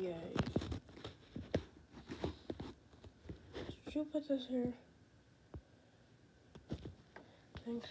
Yay. Did you put this here? Thanks